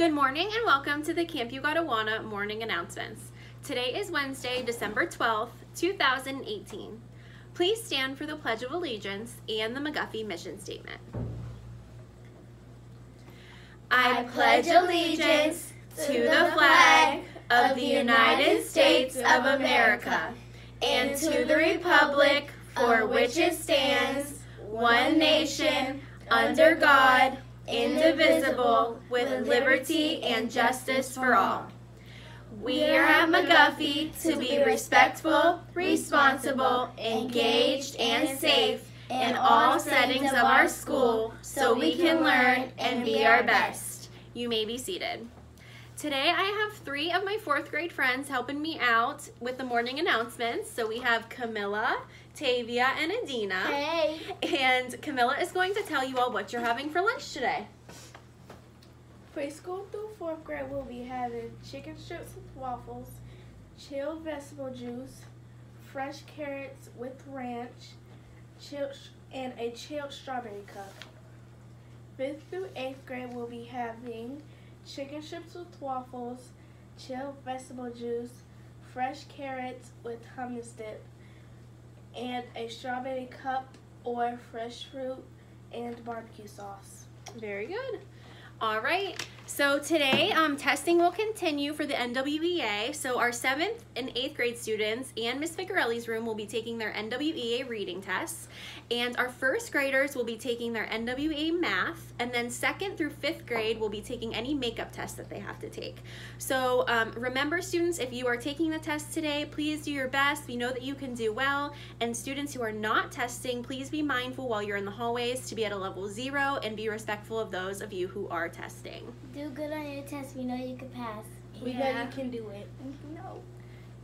Good morning and welcome to the Camp Ugattawana morning announcements. Today is Wednesday, December 12th, 2018. Please stand for the Pledge of Allegiance and the McGuffey mission statement. I pledge allegiance to the flag of the United States of America and to the republic for which it stands, one nation, under God, indivisible, with liberty and justice for all. We are at McGuffey to be respectful, responsible, engaged, and safe in all settings of our school so we can learn and be our best. You may be seated. Today I have three of my fourth grade friends helping me out with the morning announcements. So we have Camilla, Tavia, and Adina. Hey. And Camilla is going to tell you all what you're having for lunch today. Preschool through fourth grade will be having chicken strips with waffles, chilled vegetable juice, fresh carrots with ranch, chilled and a chilled strawberry cup. Fifth through eighth grade will be having chicken strips with waffles, chilled vegetable juice, fresh carrots with hummus dip, and a strawberry cup or fresh fruit and barbecue sauce. Very good. All right, so today um, testing will continue for the NWEA. So our seventh and eighth grade students and Miss Ficarelli's room will be taking their NWEA reading tests. And our first graders will be taking their NWEA math. And then second through fifth grade will be taking any makeup tests that they have to take. So um, remember students, if you are taking the test today, please do your best. We know that you can do well. And students who are not testing, please be mindful while you're in the hallways to be at a level zero and be respectful of those of you who are testing. Do good on your test. We know you can pass. We know you can do it. No.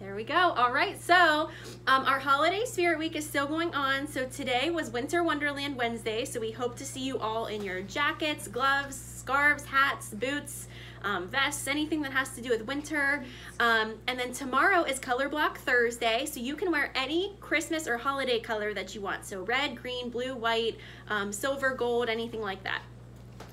There we go. All right, so um, our holiday spirit week is still going on. So today was Winter Wonderland Wednesday. So we hope to see you all in your jackets, gloves, scarves, hats, boots, um, vests, anything that has to do with winter. Um, and then tomorrow is Color Block Thursday. So you can wear any Christmas or holiday color that you want. So red, green, blue, white, um, silver, gold, anything like that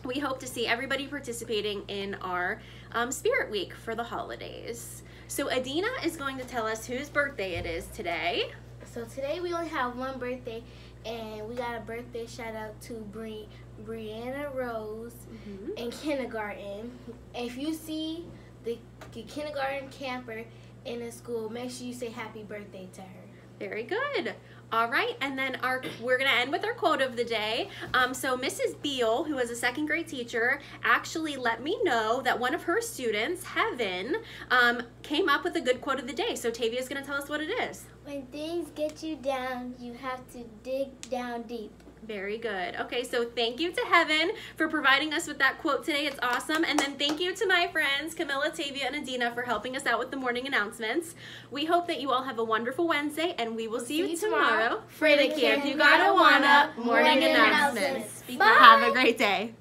we hope to see everybody participating in our um, Spirit Week for the holidays. So Adina is going to tell us whose birthday it is today. So today we only have one birthday, and we got a birthday shout out to Bri Brianna Rose mm -hmm. in kindergarten. If you see the, the kindergarten camper in the school, make sure you say happy birthday to her. Very good. All right, and then our we're gonna end with our quote of the day. Um, so Mrs. Beal, who is a second grade teacher, actually let me know that one of her students, Heaven, um, came up with a good quote of the day. So Tavia is gonna tell us what it is. When things get you down, you have to dig down deep. Very good. Okay, so thank you to Heaven for providing us with that quote today. It's awesome. And then thank you to my friends, Camilla, Tavia, and Adina for helping us out with the morning announcements. We hope that you all have a wonderful Wednesday, and we will see, see you tomorrow, for the Camp Ugattawana morning announcements. Bye. Have a great day.